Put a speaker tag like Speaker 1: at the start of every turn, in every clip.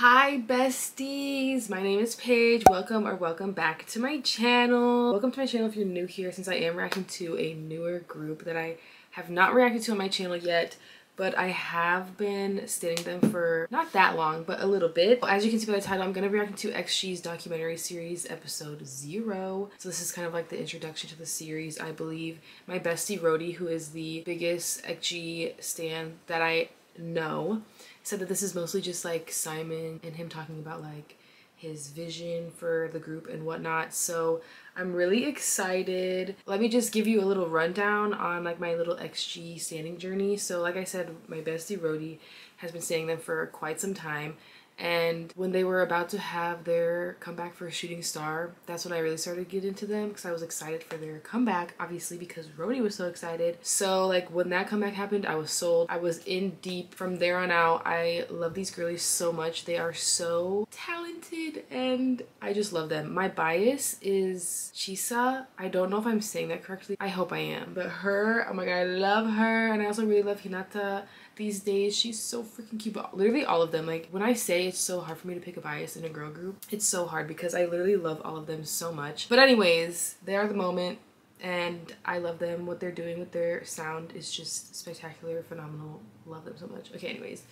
Speaker 1: Hi besties, my name is Paige. Welcome or welcome back to my channel. Welcome to my channel if you're new here since I am reacting to a newer group that I have not reacted to on my channel yet but I have been studying them for not that long, but a little bit. As you can see by the title, I'm gonna be reacting to XG's documentary series episode zero. So this is kind of like the introduction to the series, I believe. My bestie Rody, who is the biggest XG stan that I know, said that this is mostly just like Simon and him talking about like his vision for the group and whatnot. So I'm really excited. Let me just give you a little rundown on like my little XG standing journey. So like I said, my bestie Rody has been staying them for quite some time and when they were about to have their comeback for Shooting Star, that's when I really started to get into them because I was excited for their comeback, obviously because Rody was so excited. So like when that comeback happened, I was sold. I was in deep. From there on out, I love these girlies so much. They are so talented and I just love them. My bias is Chisa. I don't know if I'm saying that correctly. I hope I am. But her, oh my god, I love her. And I also really love Hinata these days. She's so freaking cute. But literally all of them. Like when I say it's so hard for me to pick a bias in a girl group, it's so hard because I literally love all of them so much. But anyways, they are the moment and I love them. What they're doing with their sound is just spectacular, phenomenal. Love them so much. Okay, anyways,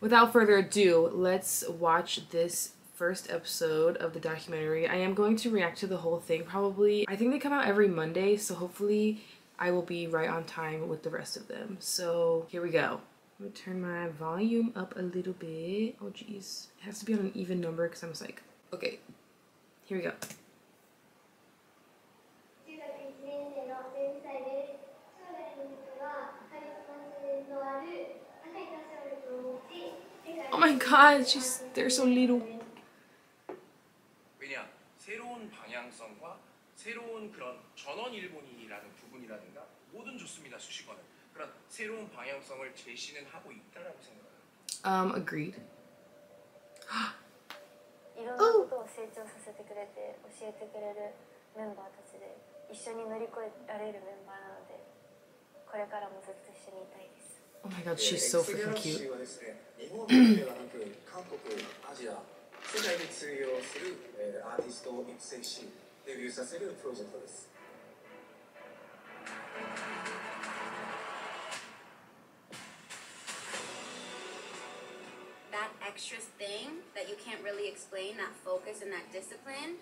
Speaker 1: without further ado, let's watch this first episode of the documentary. I am going to react to the whole thing probably. I think they come out every Monday, so hopefully I will be right on time with the rest of them. So here we go. I'm gonna turn my volume up a little bit. Oh geez, it has to be on an even number because I'm just like, okay, here we go. Oh my god, she's they're so little.
Speaker 2: 왜냐 새로운 방향성과 새로운 그런 전원 일본인이라는 부분이라든가 모든 좋습니다 수식어는 그런 새로운 방향성을 제시는 하고 있다라고 생각합니다.
Speaker 1: Um, agreed.
Speaker 3: いろんなことを成長させてくれて教えてくれるメンバーたちで一緒に乗り越えられるメンバーなのでこれからもずっと一緒にいたいです
Speaker 1: Oh my god, she's so freaking
Speaker 4: 日
Speaker 1: cute.
Speaker 4: はですね、日本だけではなく韓国、アジア、世界に通用する、えーアーティストを育成し、デビューさせるプロジェクトです。
Speaker 5: extra thing that you can't really explain, that focus and that discipline,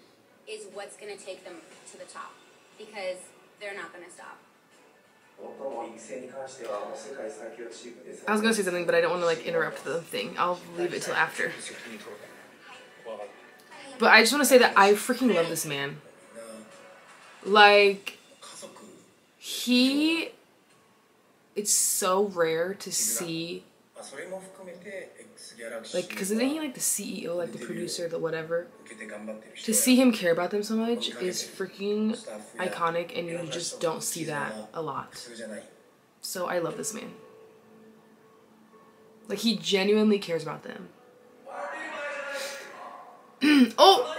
Speaker 5: is what's going to take them to the top because they're not going to stop.
Speaker 1: I was going to say something, but I don't want to like interrupt the thing. I'll leave it till after. But I just want to say that I freaking love this man. Like, he. It's so rare to see like, because isn't he like the CEO, like the producer, the whatever? To see him care about them so much is freaking iconic, and you just don't see that a lot. So I love this man. Like, he genuinely cares about them. oh!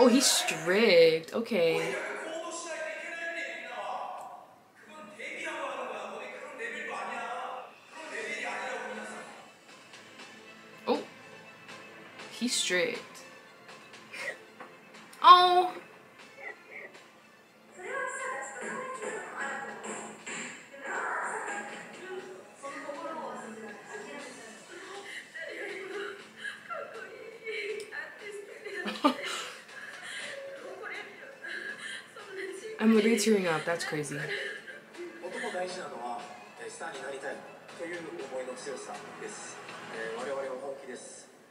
Speaker 1: Oh, he's strict. Okay. strict. Oh. I'm literally tearing up. That's crazy.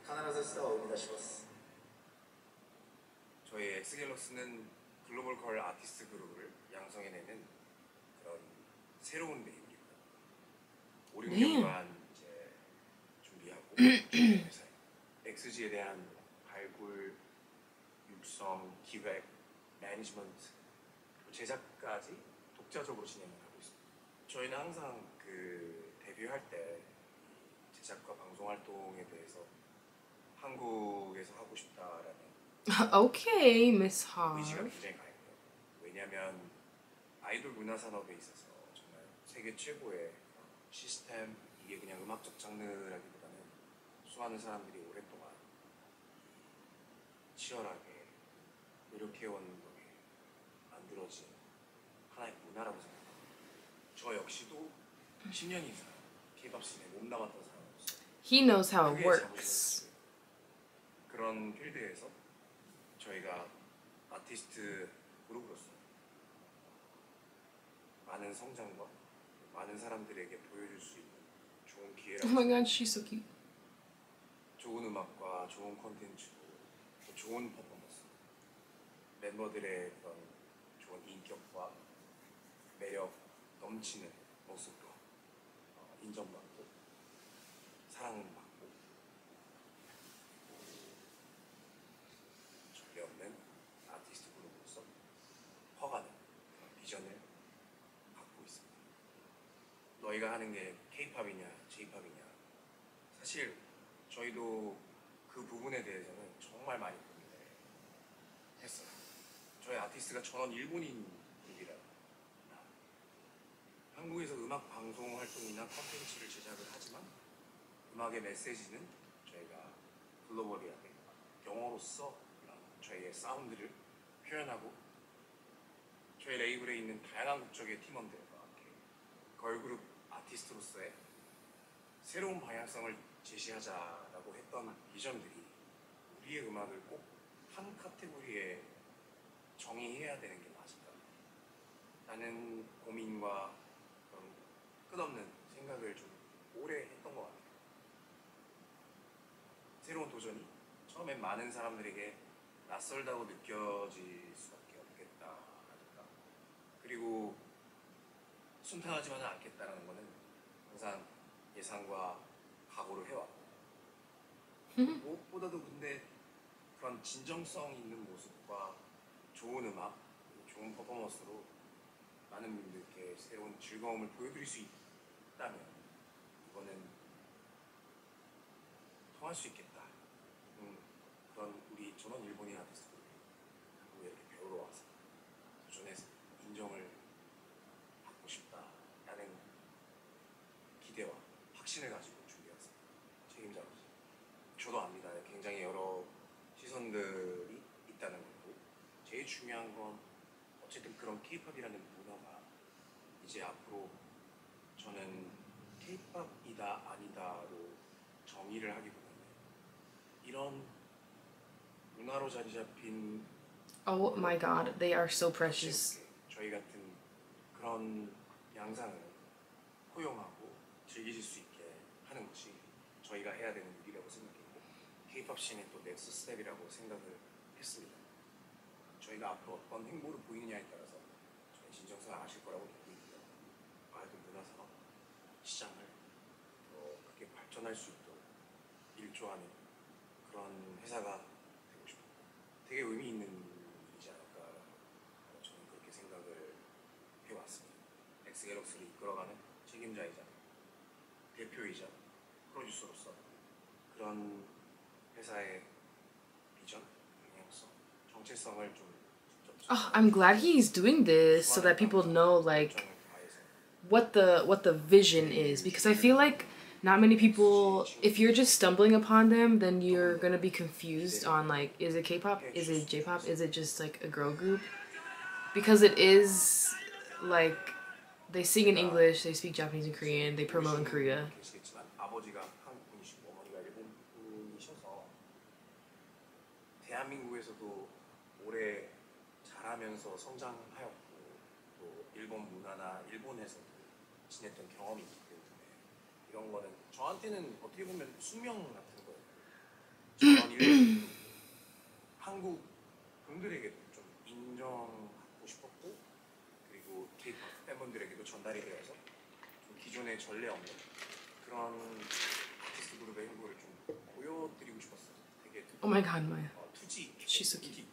Speaker 4: 必ずスターを生み出します
Speaker 2: 저희 엑스갤럭스는 글로벌 컬 아티스트 그룹을 양성해내는 그런 새로운 내용입니다. 5, 6년간 이제 준비하고 회사에 엑스지에 대한 발굴, 육성, 기획, 매니지먼트, 또 제작까지 독자적으로 진행을 하고 있습니다. 저희는 항상 그 데뷔할 때 제작과 방송 활동에 대해서 한국에서 하고 싶다라는
Speaker 1: okay, Miss
Speaker 2: 의지가
Speaker 1: Harv.
Speaker 2: 굉장히 강해요. 왜냐하면 아이돌 문화 산업에 있어서 정말 세계 최고의 시스템, 이게 그냥 음악적 장르라기보다는 수많은 사람들이 오랫동안 치열하게 노력해온 덕에 만들어진 하나의 문화라고 생각합니다. 저 역시도 10년 이상 케이팝 씬에 몸담았던 사람으로서
Speaker 1: He knows how it works.
Speaker 2: 그런 필드에서 저희가 아티스트 그룹으로서 많은 성장과 많은 사람들에게 보여줄 수 있는 좋은 기회라고
Speaker 1: Oh my god, she's so cute.
Speaker 2: 좋은 음악과 좋은 콘텐츠, 또 좋은 퍼포먼스, 멤버들의 그런 좋은 인격과 매력 넘치는 모습도 어, 인정받고 사랑받고 전례 없는 아티스트 그룹으로서 허가는 그런 비전을 갖고 있습니다. 너희가 하는 게 K-팝이냐, J-팝이냐 사실 저희도 그 부분에 대해서는 정말 많이 고민을 했어요. 저희 아티스트가 전원 일본인 그룹이라 한국에서 음악 방송 활동이나 컨텐츠를 제작을 하지만 음악의 메시지는 저희가 글로벌하게 영어로서 저희의 사운드를 표현하고 저희 레이블에 있는 다양한 국적의 팀원들과 함께 걸그룹 아티스트로서의 새로운 방향성을 제시하자라고 했던 비전들이 우리의 음악을 꼭 한 카테고리에 정의해야 되는 게 맞을까? 라는 고민과 그런 끝없는 생각을 좀 오래 했던 것 같아요. 새로운 도전이 처음엔 많은 사람들에게 낯설다고 느껴질 수밖에 없겠다라든가 그리고 순탄하지만은 않겠다라는 거는 항상 예상과 각오를 해왔고 무엇보다도 근데 그런 진정성 있는 모습과 좋은 음악, 좋은 퍼포먼스로 많은 분들께 새로운 즐거움을 보여드릴 수 있다면 이거는 통할 수 있겠다. 음, 그런 우리 전원 일본인 아티스트들이 한국에 이렇게 배우러 와서 도전해서 인정을 받고 싶다라는 기대와 확신을 가지고 준비했습니다. 책임자로서. 저도 압니다. 굉장히 여러 시선들이 있다는 것도 제일 중요한 건 어쨌든 그런 케이팝이라는 문화가 이제 앞으로 저는 케이팝이다 아니다로 정의를 하기보다는 이런 문화로 자리 잡힌
Speaker 1: Oh my god, they are so precious.
Speaker 2: 저희 같은 그런 양상을 포용하고 즐기실 수 있게 하는 것이 저희가 해야 되는 K-팝 씬의 또 넥스 스텝이라고 생각을 했습니다. 저희가 앞으로 어떤 행보를 보이느냐에 따라서 저희 진정성을 아실 거라고 믿고 있고요. 밝은 문화산업 시장을 더 크게 발전할 수 있도록 일조하는 그런 회사가 되고 싶고 되게 의미 있는 일이지 않을까 저는 그렇게 생각을 해왔습니다. 엑스 갤럭스를 이끌어가는 책임자이자 대표이자 프로듀서로서 그런 회사의 비전, 방향성, 정체성을 좀 직접
Speaker 1: Oh, I'm glad he's doing this so that people know like
Speaker 2: 정을 다해서
Speaker 1: what the what the vision is because I feel like not many people if you're just stumbling upon them then you're going to be confused on like is it K-pop is it J-pop is it just like a girl group because it is like they sing in English they speak Japanese and Korean they promote in Korea
Speaker 2: 대한민국에서도 오래 자라면서 성장하였고 또 일본 문화나 일본에서 지냈던 경험이 있기 때문에 이런 거는 저한테는 어떻게 보면 숙명 같은 거예요. 저는 일본 한국 분들에게도 좀 인정받고 싶었고 그리고 K-pop 팬분들에게도 전달이 되어서 좀 기존의 전례 없는 그런 아티스트 그룹의 행보를 좀 보여드리고 싶었어요. 되게
Speaker 1: Maya
Speaker 2: 어, 투지 있게.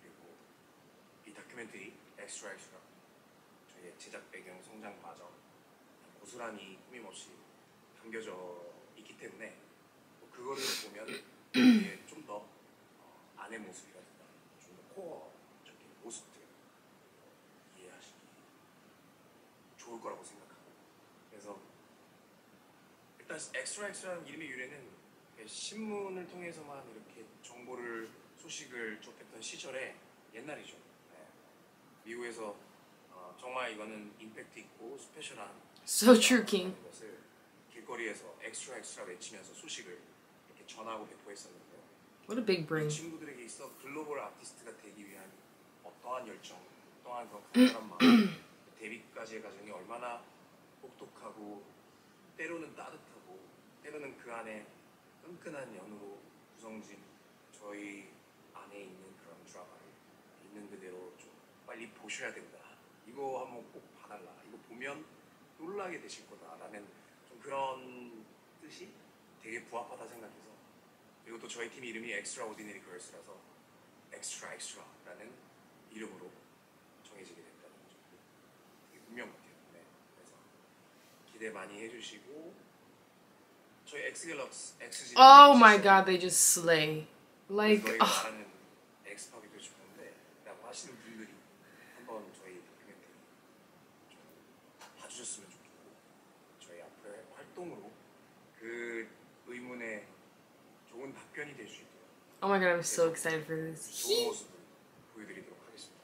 Speaker 2: 그리고 이 다큐멘터리 엑스트라 엑스트라 저희의 제작 배경 성장 과정 고스란히 꾸밈없이 담겨져 있기 때문에 뭐 그거를 보면 좀더 어, 안의 모습이라든가 좀 더 코어적인 모습들 이해하시기 좋을 거라고 생각하고 그래서 일단 엑스트라 엑스트라는 이름의 유래는 신문을 통해서만 이렇게 정보를 소식을 접했던 시절에 옛날이죠. 네. 미국에서 어, 정말 이거는 임팩트 있고 스페셜한
Speaker 1: So true, King.
Speaker 2: 것을 길거리에서 엑스트라 엑스트라 외치면서 소식을 이렇게 전하고 배포했었는데요.
Speaker 1: What a big
Speaker 2: 이
Speaker 1: brain.
Speaker 2: 친구들에게 있어 글로벌 아티스트가 되기 위한 어떠한 열정, 어떠한 그런 강렬한 마음, 데뷔까지의 과정이 얼마나 혹독하고 때로는 따뜻하고 때로는 그 안에 끈끈한 연으로 구성진 저희 안에 있는 그런 드라마를 있는 그대로 좀 빨리 보셔야 된다. 이거 한번 꼭 봐달라. 이거 보면 놀라게 되실 거다라는 좀 그런 뜻이 되게 부합하다 생각해서 그리고 또 저희 팀 이름이 Extraordinary Girls라서 Extra Extra라는 이름으로 정해지게 됐다는 점 되게 운명 같아요. 네. 그래서 기대 많이 해주시고 저희 엑스갤럭스 엑스지
Speaker 1: Oh my god, they just slay. Like,
Speaker 2: 너 희가
Speaker 1: ugh.
Speaker 2: 말하는 엑스파기도 좋은데 라고 하시는 분들이 한번 저희 다큐멘터리 좀 봐주셨으면 좋겠고 저희 앞으로의 활동으로 그 의문에 좋은 답변이 될 수 있도록
Speaker 1: oh my god, I'm so excited for this.
Speaker 2: 좋은 모습을 보여드리도록 하겠습니다.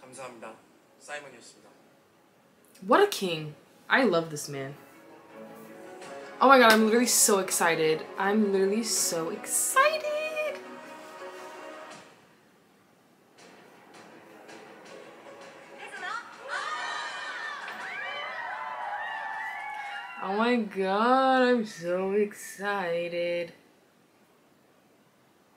Speaker 2: 감사합니다. 사이먼이었습니다.
Speaker 1: What a king. I love this man. Oh my god, I'm literally so excited. I'm literally so excited. My god, I'm so excited.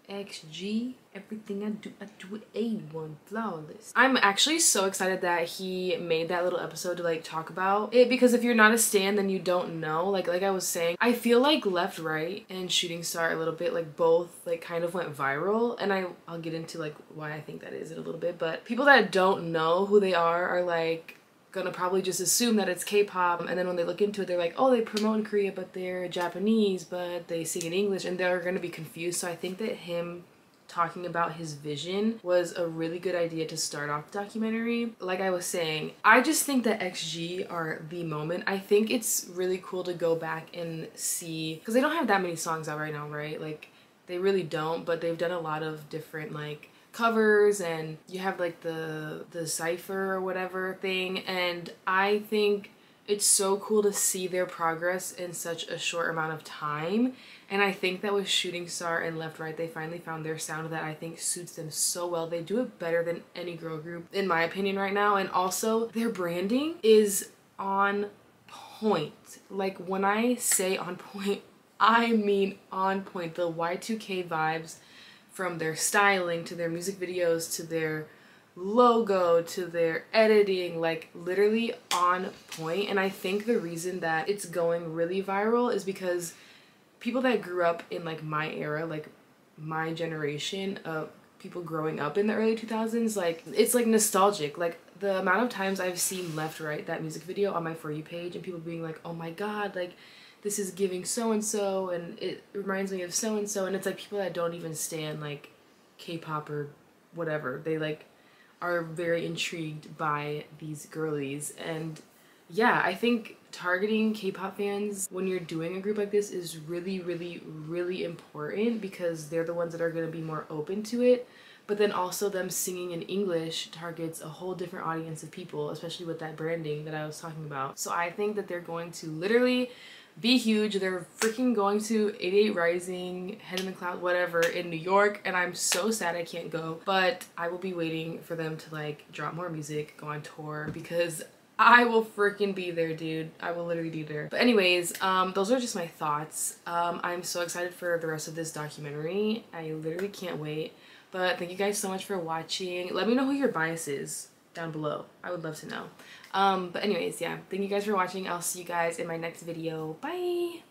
Speaker 1: XG, everything I do, I do it A1 flawless. I'm actually so excited that he made that little episode to like talk about it because if you're not a stan, then you don't know. Like like I was saying, I feel like Left Right and Shooting Star a little bit like both like kind of went viral, and I I'll get into like why I think that is in a little bit. But people that don't know who they are are like gonna probably just assume that it's K-pop and then when they look into it they're like oh they promote in Korea but they're Japanese but they sing in English and they're gonna be confused. So I think that him talking about his vision was a really good idea to start off the documentary. Like I was saying I just think that XG are the moment. I think it's really cool to go back and see because they don't have that many songs out right now right? Like they really don't but they've done a lot of different like covers and you have like the the cipher or whatever thing. And I think it's so cool to see their progress in such a short amount of time. And I think that with Shooting Star and Left Right they finally found their sound that I think suits them so well. They do it better than any girl group in my opinion right now. And also their branding is on point. Like when I say on point I mean on point. The Y2K vibes from their styling to their music videos to their logo to their editing like literally on point. And i think the reason that it's going really viral is because people that grew up in like my era like my generation of people growing up in the early 2000s like it's like nostalgic. Like the amount of times i've seen left right that music video on my for you page and people being like oh my god like this is giving so and so and it reminds me of so and so and it's like people that don't even stand like K-pop or whatever. They like are very intrigued by these girlies and yeah, I think targeting K-pop fans when you're doing a group like this is really really really important because they're the ones that are going to be more open to it. But then also them singing in English targets a whole different audience of people, especially with that branding that I was talking about. So I think that they're going to literally be huge. They're freaking going to 88 Rising, Head in the Cloud, whatever, in New York, and I'm so sad I can't go. But I will be waiting for them to like drop more music, go on tour, because I will freaking be there, dude. I will literally be there. But anyways, um, those are just my thoughts. Um, I'm so excited for the rest of this documentary. I literally can't wait. But thank you guys so much for watching. Let me know who your bias is down below. I would love to know. Um, but anyways, yeah, thank you guys for watching. I'll see you guys in my next video. Bye!